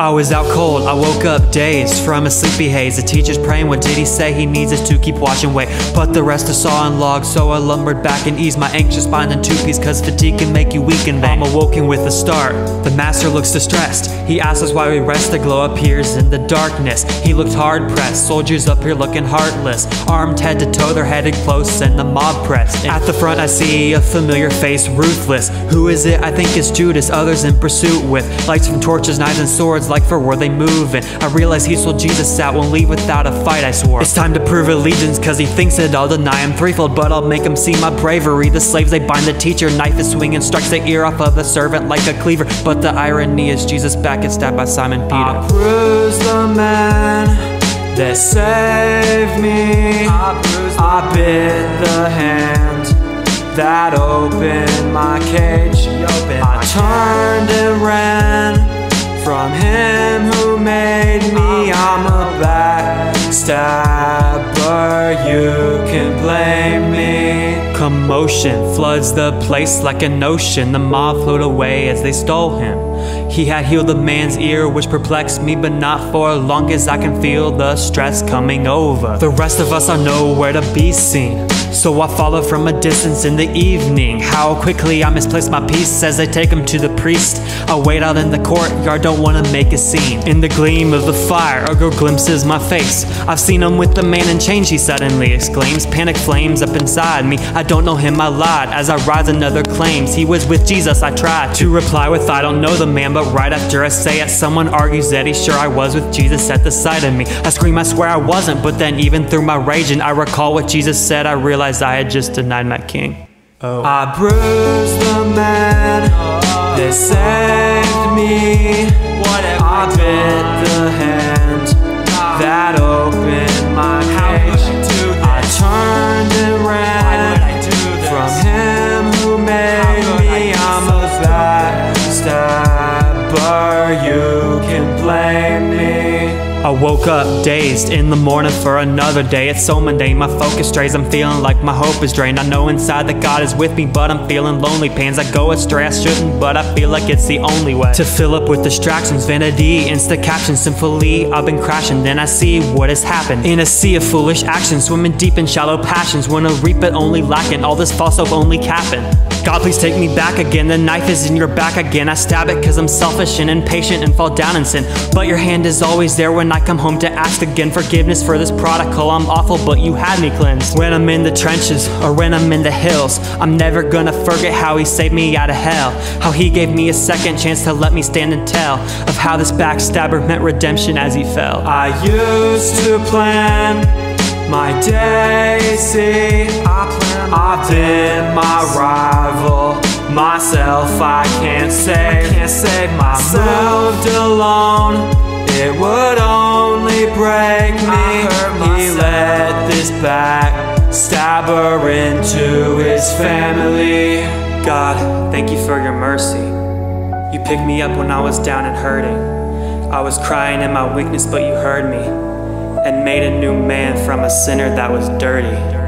I was out cold, I woke up dazed from a sleepy haze. The teacher's praying, what did he say? He needs us to keep watching, wait. But the rest are saw and logged, so I lumbered back and eased my anxious mind in two piece, cause fatigue can make you weak and vain. I'm awoken with a start. The master looks distressed. He asks us why we rest, the glow appears in the darkness. He looked hard pressed, soldiers up here looking heartless. Armed head to toe, they're headed close, and the mob pressed. At the front, I see a familiar face, ruthless. Who is it? I think it's Judas, others in pursuit with lights from torches, knives, and swords, like for where they move. And I realize he sold Jesus out, won't leave without a fight, I swore. It's time to prove allegiance, cause he thinks that I'll deny him threefold, but I'll make him see my bravery. The slaves, they bind the teacher, knife is swinging, strikes the ear off of the servant like a cleaver. But the irony is Jesus back gets stabbed by Simon Peter. I bruise the man that saved me. I bit the hand that opened my cage. I turned and ran from him who made me. I'm a backstabber, you can blame me. Commotion floods the place like an ocean. The mob flowed away as they stole him. He had healed the man's ear, which perplexed me, but not for long as I can feel the stress coming over. The rest of us are nowhere to be seen. So I follow from a distance in the evening. How quickly I misplace my peace as I take him to the priest. I wait out in the courtyard, don't wanna make a scene. In the gleam of the fire, a girl glimpses my face. I've seen him with the man in chains, she suddenly exclaims. Panic flames up inside me. I don't know him, I lied. As I rise, another claims he was with Jesus. I try to reply with, I don't know the man, but right after I say it, someone argues that he's sure I was with Jesus at the sight of me. I scream, I swear I wasn't, but then even through my raging, I recall what Jesus said, I realize I had just denied my king. Oh. I bruised the man that saved me. What I bit the hand I woke up dazed in the morning for another day. It's so mundane, my focus strays. I'm feeling like my hope is drained. I know inside that God is with me, but I'm feeling lonely. Pains I go astray, I shouldn't, but I feel like it's the only way to fill up with distractions. Vanity, insta captions, sinfully. I've been crashing, then I see what has happened. In a sea of foolish actions, swimming deep in shallow passions. Wanna reap it, only lacking. All this false hope only capping. God, please take me back again. The knife is in your back again. I stab it cause I'm selfish and impatient and fall down in sin. But your hand is always there when I come home to ask again forgiveness for this prodigal. I'm awful, but you had me cleansed. When I'm in the trenches or when I'm in the hills, I'm never gonna forget how he saved me out of hell. How he gave me a second chance to let me stand and tell of how this backstabber meant redemption as he fell. I used to plan my day, see, I've been my rival. Myself, I can't save, can't save myself. Moved alone, it would only break me. He let this back backstabber into his family. God, thank you for your mercy. You picked me up when I was down and hurting. I was crying in my weakness, but you heard me and made a new man from a sinner that was dirty.